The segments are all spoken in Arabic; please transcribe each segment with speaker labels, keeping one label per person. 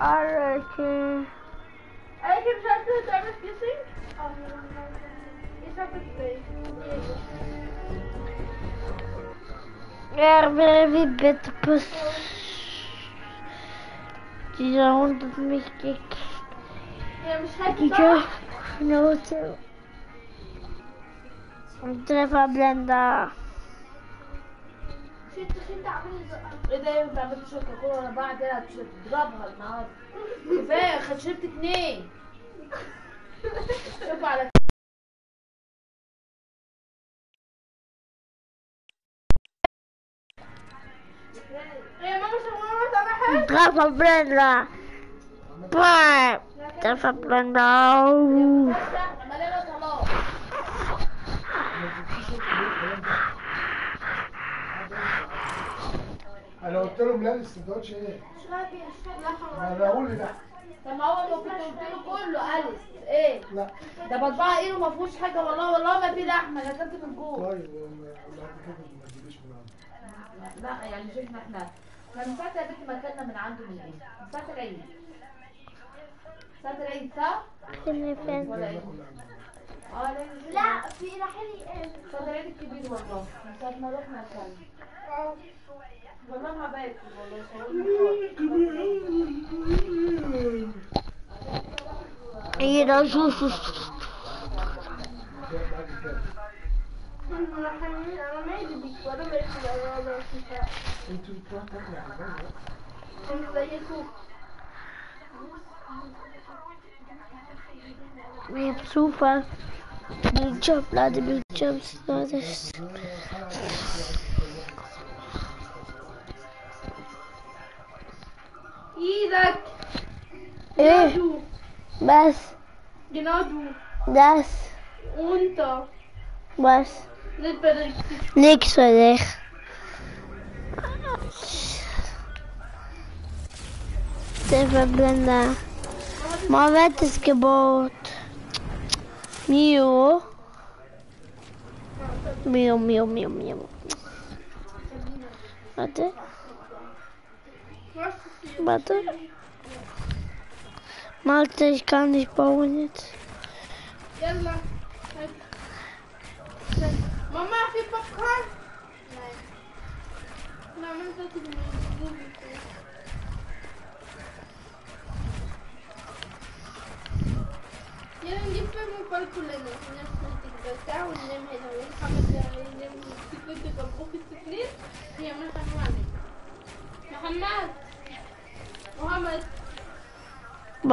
Speaker 1: Aracı. Erkeğim şarkı
Speaker 2: serbest bilsin. Eğer bir bit pus. Diyorum da mich gekickt.
Speaker 1: Ich habe
Speaker 2: Schnauze. Und Trefferblender.
Speaker 1: Zit, zit daar.
Speaker 3: إيه ده انت عملت شوية كوره أنا بعد كده هتضربها النهارده كفايه شربت اتنين شوف على
Speaker 1: Ja, mama zegt mama wat aan mijn huis.
Speaker 4: أنا قلت لهم لا السندوتش إيه؟ أنا أقول لا
Speaker 3: طب ما هو لو كنت قلت له كله اليس إيه؟
Speaker 4: لا.
Speaker 3: ده بطبعه ايده ما فيهوش حاجة والله والله ما في لحمة أنا اكلت من جوه.
Speaker 4: طيب وما- ما تجيبيش من عندي
Speaker 3: لا يعني شفنا إحنا من ساعه يا بنتي ما اكلنا من عنده من إيه من ساعه العيد. ساعه العيد صح؟ ولا إيه آه
Speaker 1: لا, في رحلي.
Speaker 3: ساعه العيد الكبير والله. من ساعة ما رحنا اكلنا
Speaker 4: Bana haber et.
Speaker 1: İyi de
Speaker 2: sus sus. Hep super. Bulacağım, hadi bulacağım. Neredesin?
Speaker 1: Isaac.
Speaker 2: Eh, genau
Speaker 1: du.
Speaker 2: Was?
Speaker 1: Genau du.
Speaker 2: Das.
Speaker 1: Unter.
Speaker 2: Was?
Speaker 1: Nicht
Speaker 2: berichtigt. Nichts für dich. Maar wat is? Mio. Mio, mio, mio, mio.
Speaker 1: Wat?
Speaker 2: Warte. Malte, ich kann nicht bauen jetzt.
Speaker 1: Yalla. Mama, في popcorn? Nein. Mama,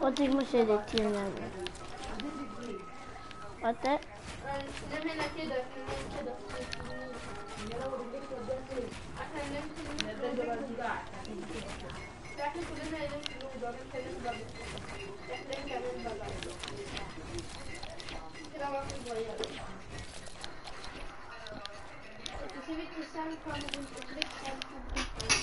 Speaker 1: Potrimo se detiene. A te? Thank you.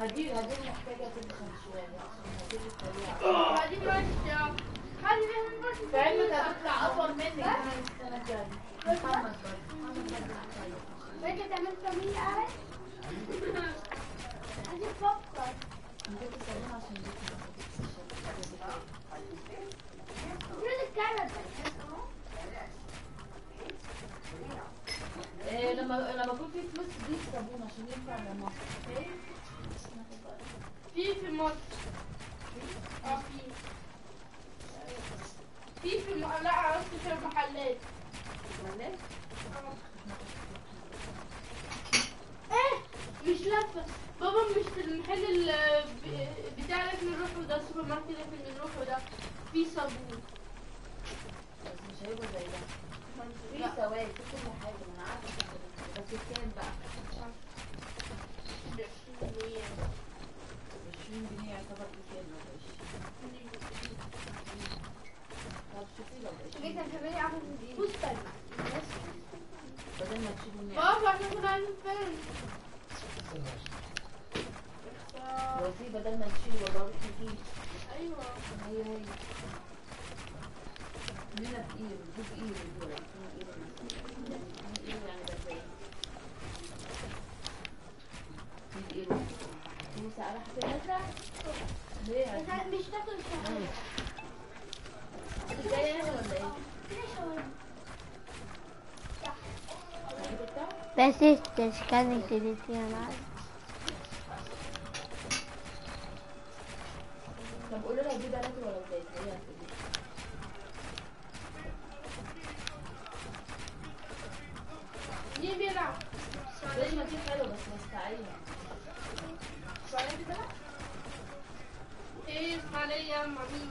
Speaker 3: هدي هدي محتاجه تدخل شوية هدي الطريقة
Speaker 1: هذه ماشية هذه ماشية
Speaker 3: فعلمك هتطلع اطول منك كمان السنة الجايه محمد برضه محمد برضه.
Speaker 1: انت تعمل تمرين عارف
Speaker 3: لما لما يكون في فلوس دي صابون عشان ينفع لمصر
Speaker 1: في في مصر. آه في. في في م- لا عرفت في المحلات. إيه مش لفة. بابا مش في المحل بتاع اللي إحنا بنروحه ده السوبر ماركت اللي إحنا بنروحه ده. في صابون.
Speaker 3: بس مش هيبقى زي ده في
Speaker 1: لا
Speaker 3: سواد في كل حاجة ما أنا عارفه كده. بس كام بقى
Speaker 1: ب 20 جنيه
Speaker 3: 20 جنيه يعتبر بكام لو 20 طب شوفي لو 20
Speaker 5: جدا كمان عامل دي
Speaker 1: فستان
Speaker 3: بدل ما تشيلوا 100 بدل ما والله روح تجيب
Speaker 1: أيوه
Speaker 3: هي هي لنا بإير بجيب إير دول إير يعني بس إير موسى على حسب المزرعة ليه
Speaker 5: مش تاكل
Speaker 3: جاية هنا ولا إيه؟ الطعم؟
Speaker 6: بس ist kann ich editieren.
Speaker 3: طب قولوا لها دي بنات ولا هتقولي.
Speaker 1: مين بيلعب؟
Speaker 3: ليش ما دي حلو بس مستعينة
Speaker 1: اسماعيلية بيلعب؟ إيه اسماعيلية مع مين؟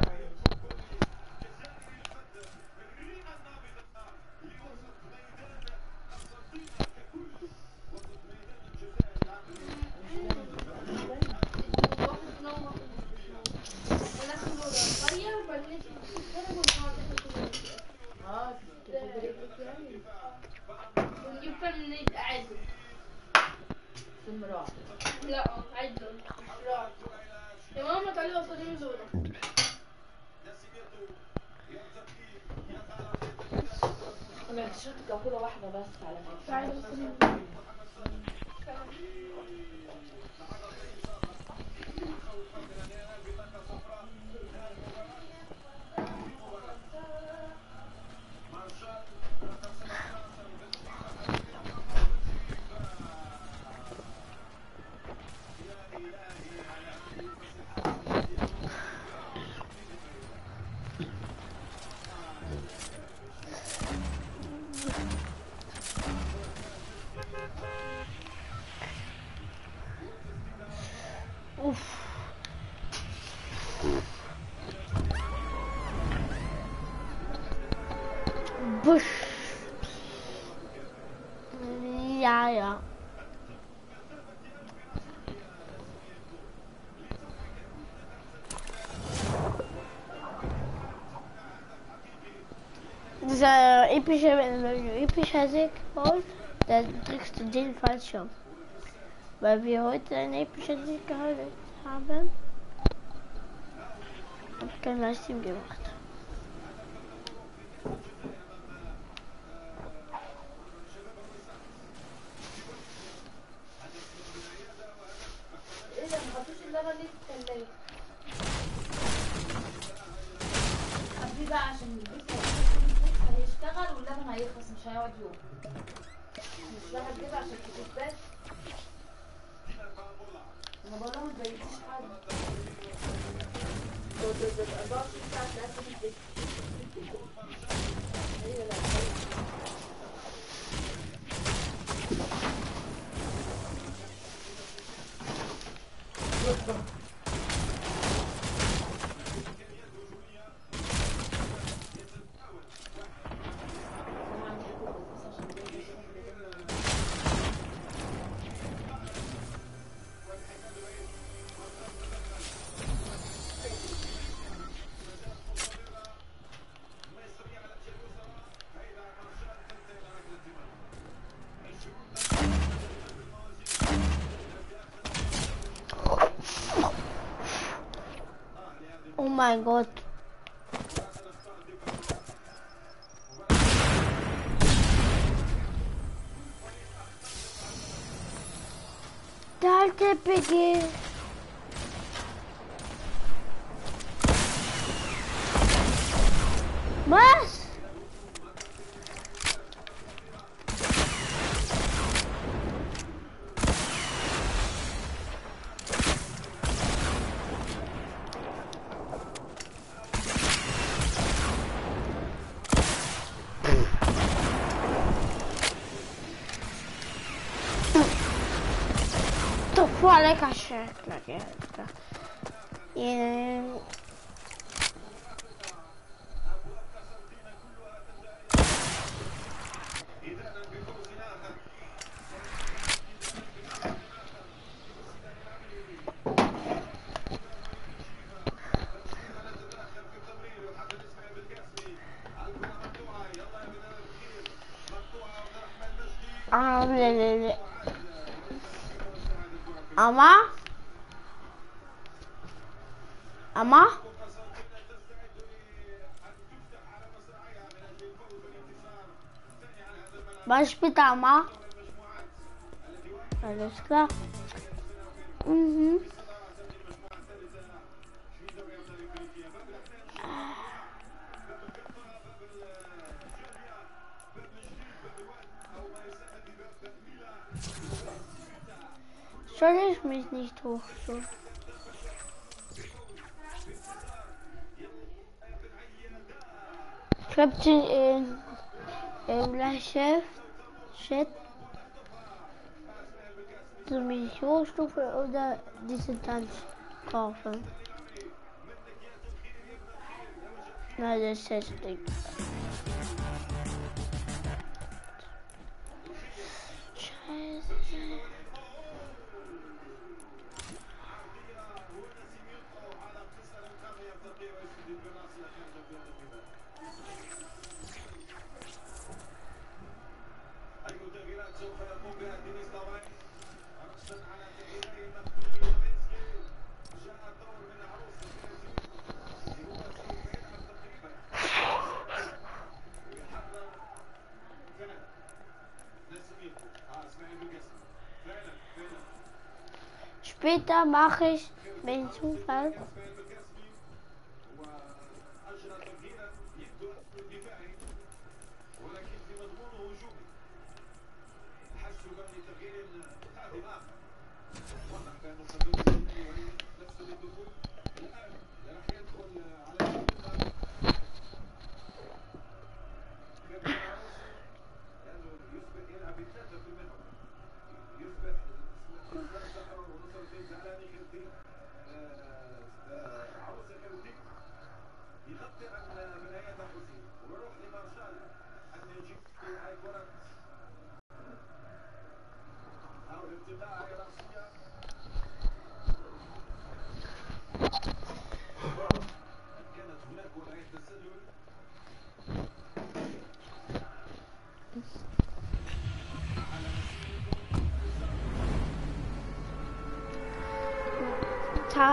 Speaker 6: Ja. Dieser epische, wenn du epischer Sieg holst, dann drückst du den Fallschirm. Weil wir heute einen epischen Sieg geholt haben. Hab kein Livestream gemacht. triangle aquí está. Y, ah, Ama Amma? Was spielt da Ama? Alles klar. Mhm. Soll ich mich nicht hoch? So. Schreibt sie in, in Chef, Chat, mich hochstufe oder diese Tanz kaufen? Nein, das ist hässlich. Später mache ich, wenn Zufall.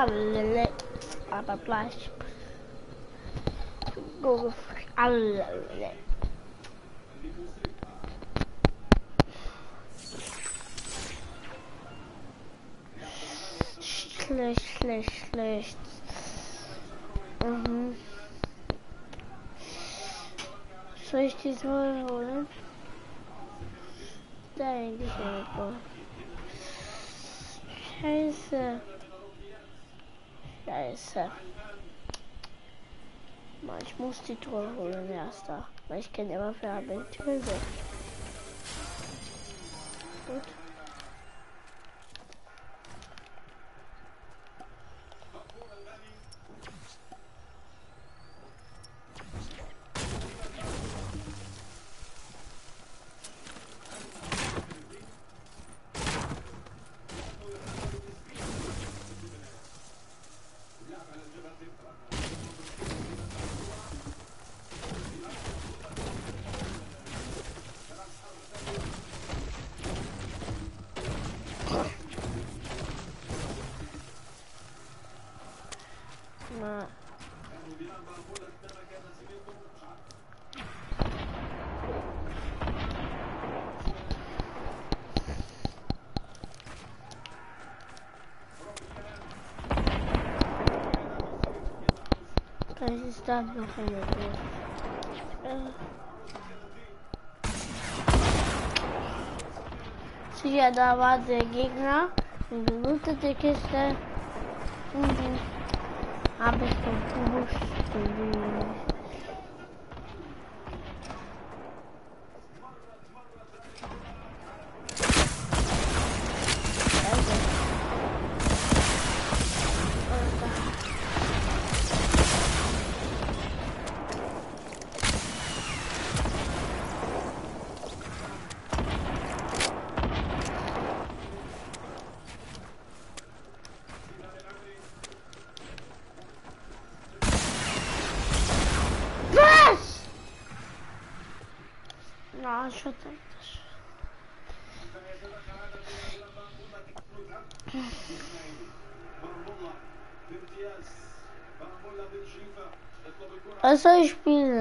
Speaker 6: Talle, aber gleich. Go alle. Schlecht, schlecht, schlecht. Mhm. Soll ich die Tore holen? Da irgendwo. Scheiße. Scheiße. Mann, ich muss die Tore holen erster. Weil ich kenne immer für Abenteure. Gut. Guys, it's time to play with this. See, I don't want the gegner. Wenn du Loote der Kiste, dann habe ich den
Speaker 2: Busch.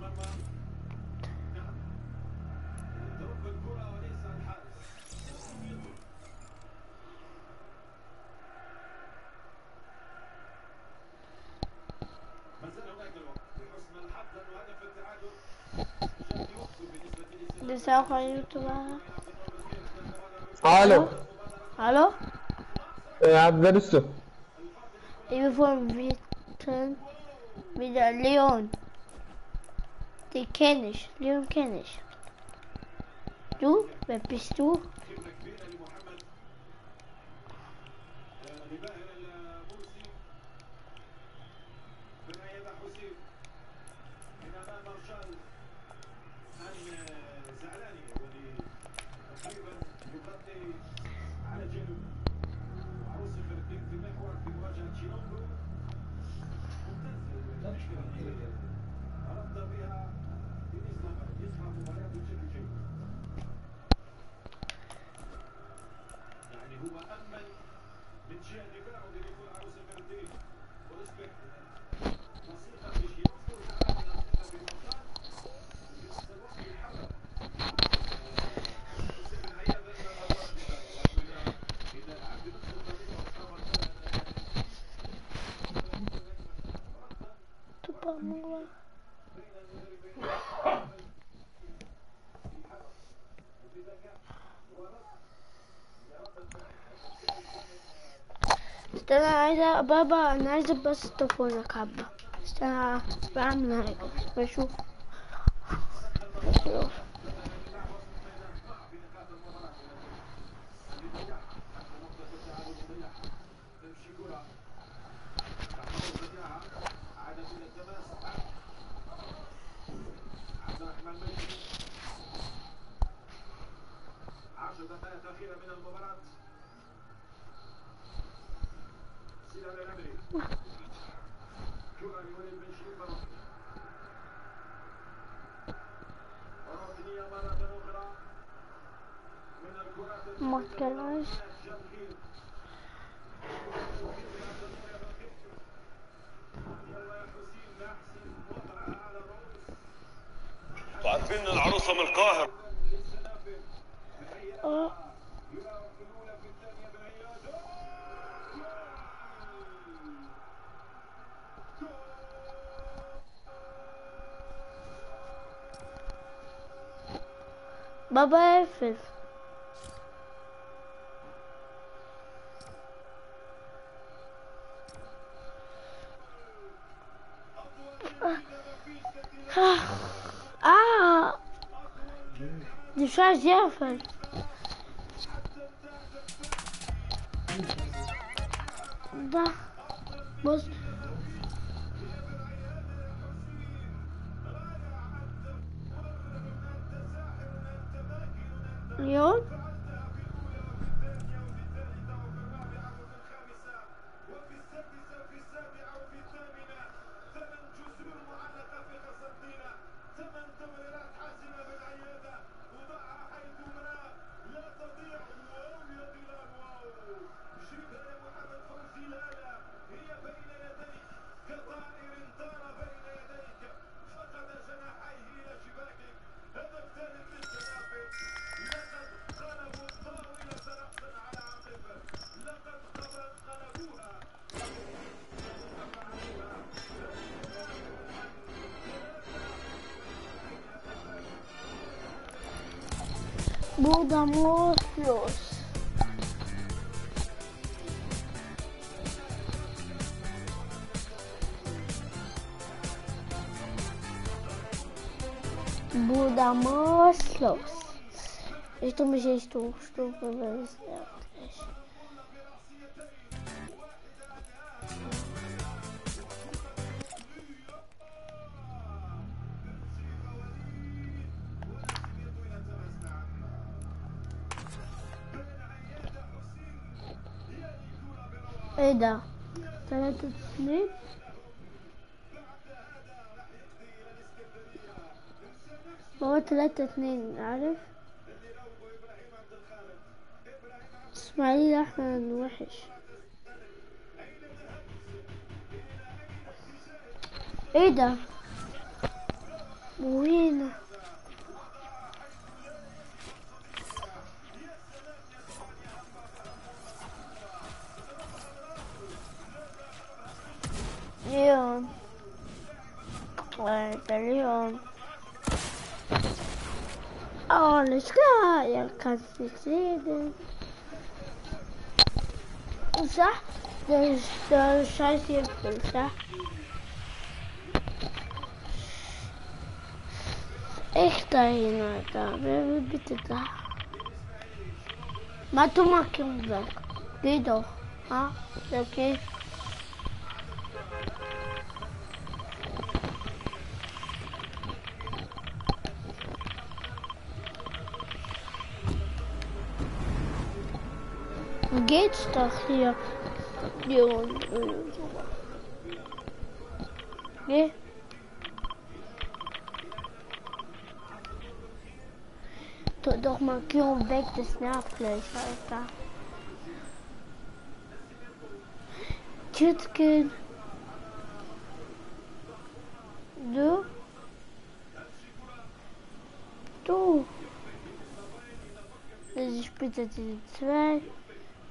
Speaker 2: هي ركلة مرمى نعم ترك الكرة وليس الحارس ما زال هناك الوقت
Speaker 6: Den kenne ich. Leon kenne ich. Du? Wer bist du? بابا أنا عايزة بس تليفونك حبة. استنى بعمل حاجة بشوف بشوف.
Speaker 7: وعارفين ان العروسة من القاهرة.
Speaker 6: آه. بابا اقفل
Speaker 2: Ah, ah. Die scheiß Jäfer. Da muss... Ja. Buda
Speaker 6: monstros. Buda monstros. Estou me gestou, estou fazendo ثلاثة اثنين عارف؟ إسماعيل أحمد وحش. إيه ده؟ kann es nicht sehen. Unser, der, Scheiß hier. Echt dahin, Alter. Wer bitte da? Mas tu je um branco. Dei dó. Ah. estación ¿Qué? Doch Markierung weg, das nervt gleich, Alter. Du? Du? Das ist bitte diese zwei.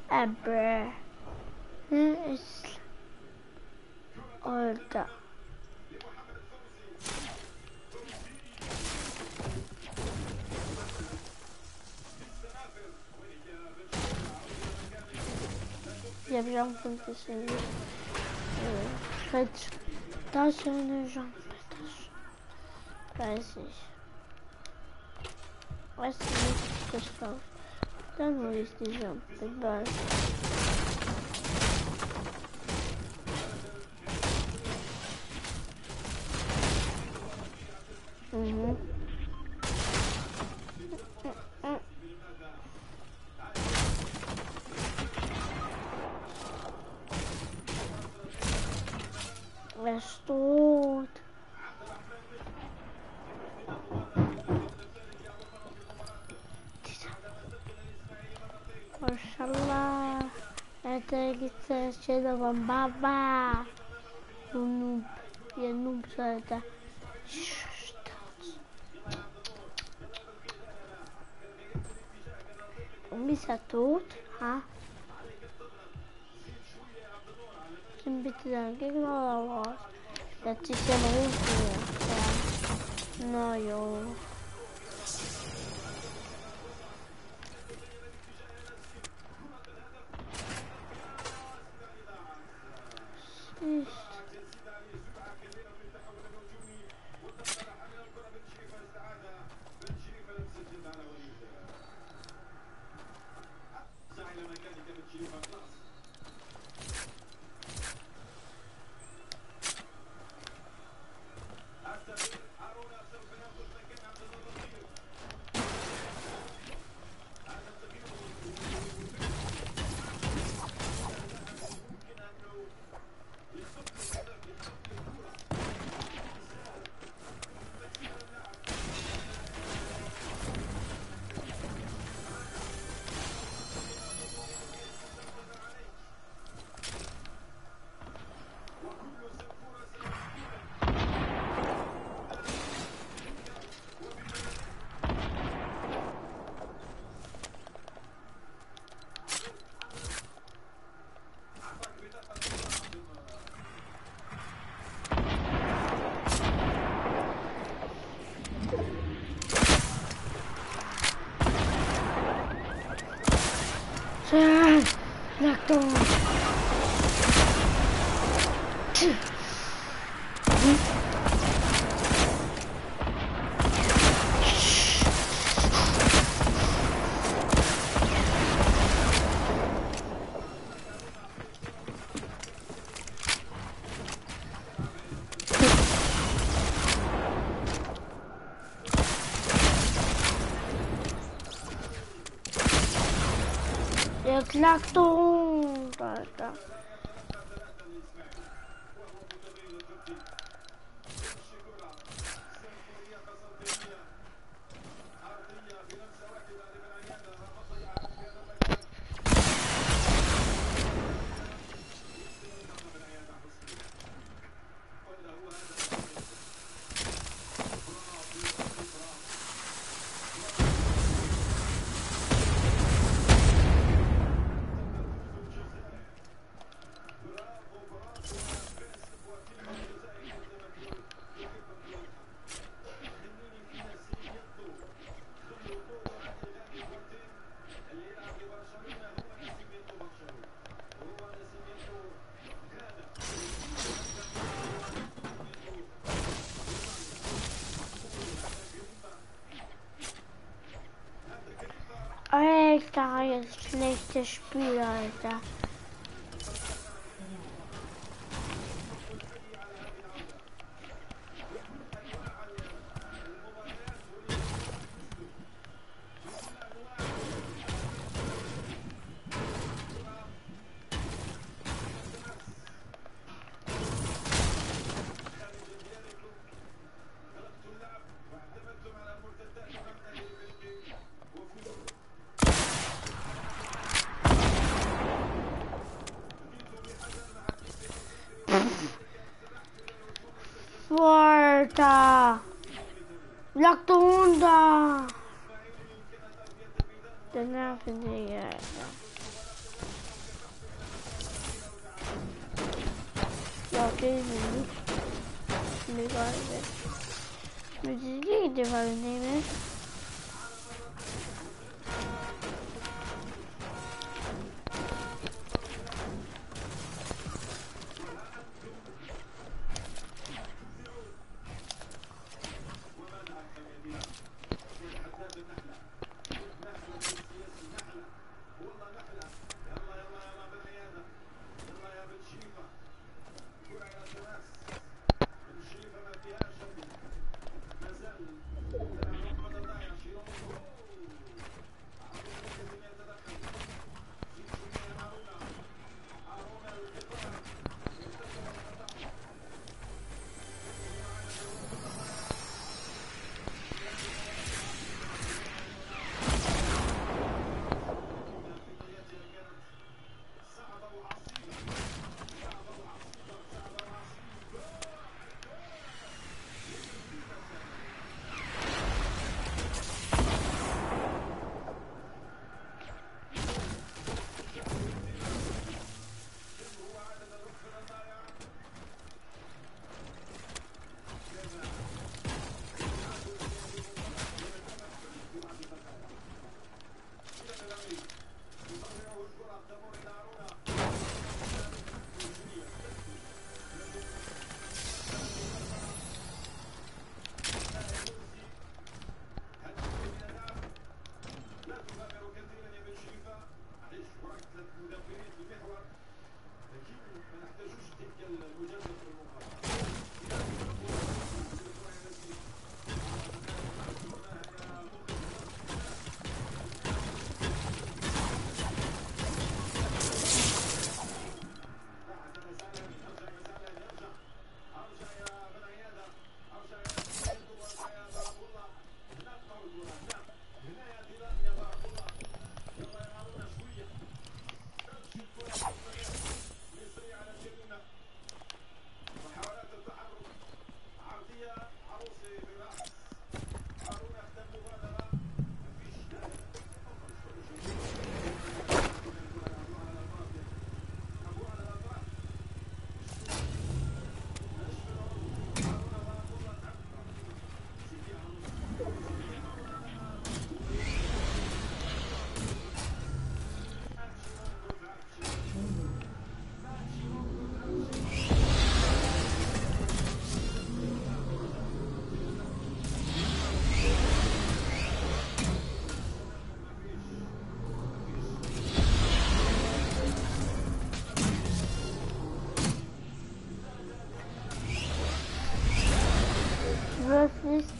Speaker 6: Ah bruh. Yes. All done. Y'a bien un peu de saisir. Euh, Faites attention les gens. Faites. Vas-y. Vas-y, que je Да, домой же. Тогда... Chegava babá. Eu não, eu não precisava estar. Missa tot, ha? Şimdi bitiren geliyorlar. Ya çiçeğe ne oluyor? Ya. Ne jo
Speaker 2: На кто? Exacto. Scheiße, Spieler,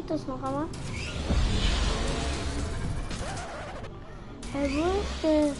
Speaker 2: Kratos noch einmal.
Speaker 6: Er wusste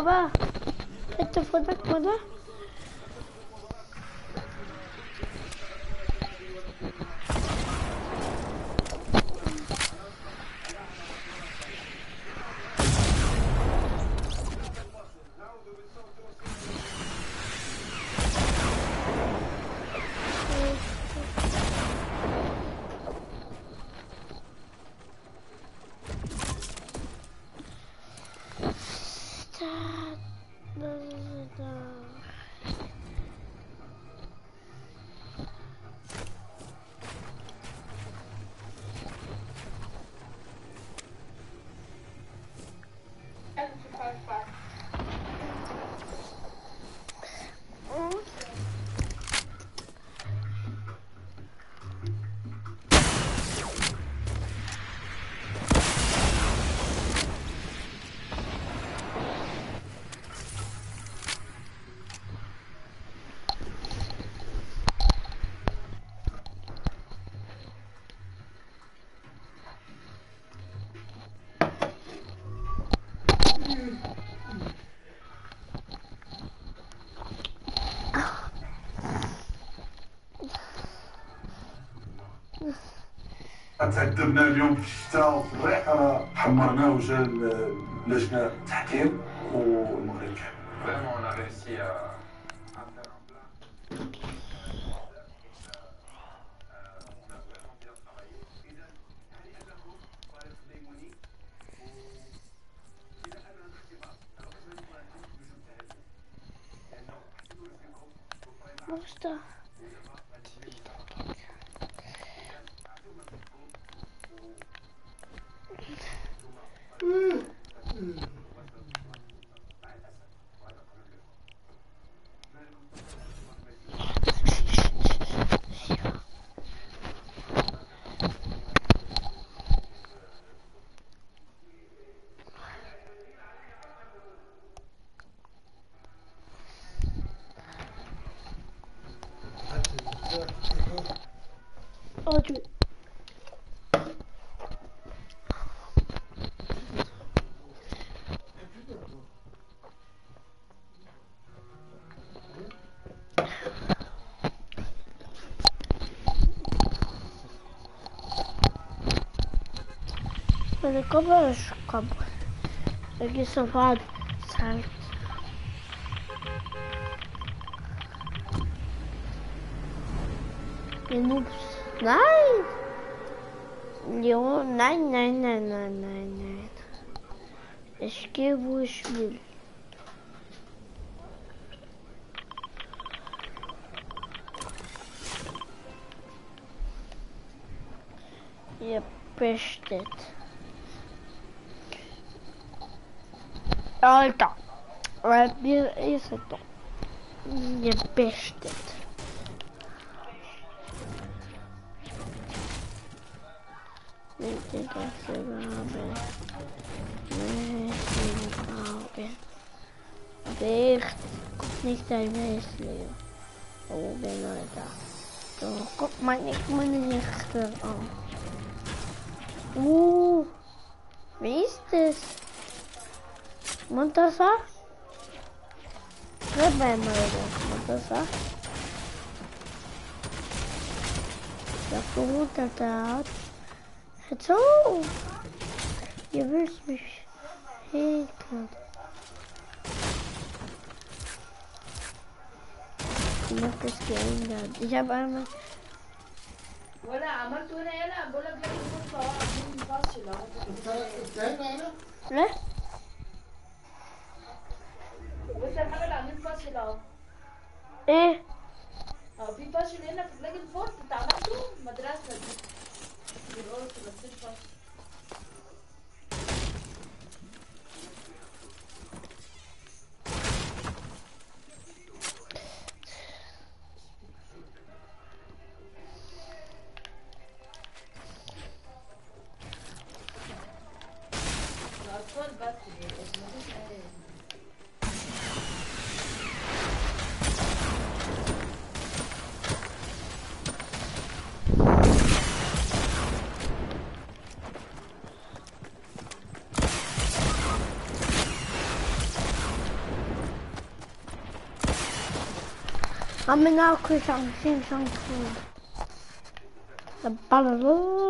Speaker 6: revoir.
Speaker 2: Faites ton froid, moi
Speaker 8: تعذبنا اليوم في الشتاء وفي الريح راه حمرنا وجا لجنه التحكيم والمغرب كامل.
Speaker 9: Vraiment, Komm, como komm. Da gehst
Speaker 2: du sofort. Zeit. Noobs. Nein! Jo, nein, nein, nein, nein, nein, nein. Ich gehe, wo ich will. Ihr bestet. Alta. Maar is het toch. Je best het. Ik denk dat ze hebben. Nee, ik Dicht. Komt niet zijn meesleeuw. Oh, ben nou daar. kom, maar niet mijn lichter aan. Oeh. Wie is dit? Montasar? Red vai amarelo. Montasar. Da runter da. Jetzt hoch. Ihr willst mich hinten. Ich hab das geändert. Ich habe einmal. Ne?
Speaker 3: اهو
Speaker 2: Eh.
Speaker 3: اهو في فاصل هنا في تلاقي الفورت انت عملته المدرسة دي. بالقرص بس الفاصل
Speaker 2: 他们那会上线上课，那罢了喽。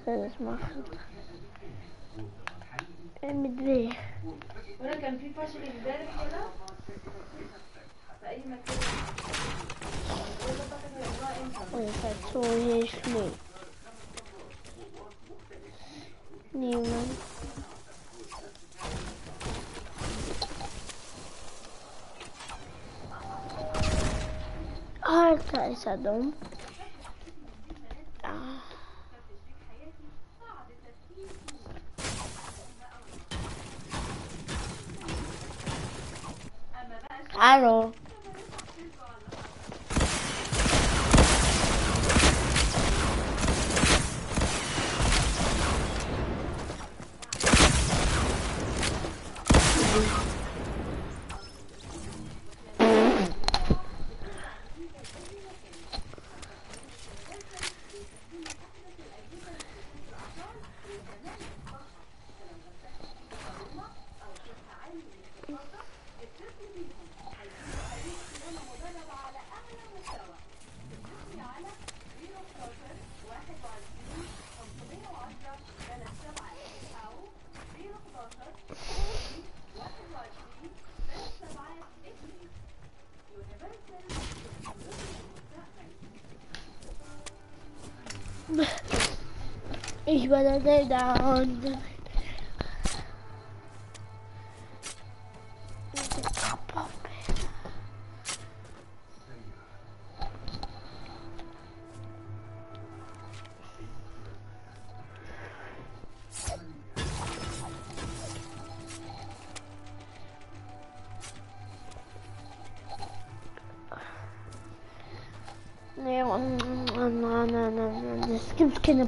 Speaker 2: Ich soll das machen. Äh, Mit W.
Speaker 3: ولا كان في فشل امبارح كده في اي مكان ولا فاكر هيطلع امتى
Speaker 2: Und arrow He better lay down.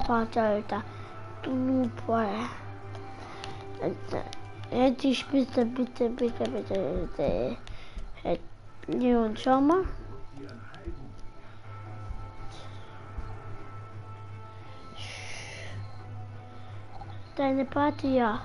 Speaker 2: Supersoldat. Super. Hätte ich bitte, bitte, bitte, bitte, bitte. Leon, schau mal. Deine Party, ja.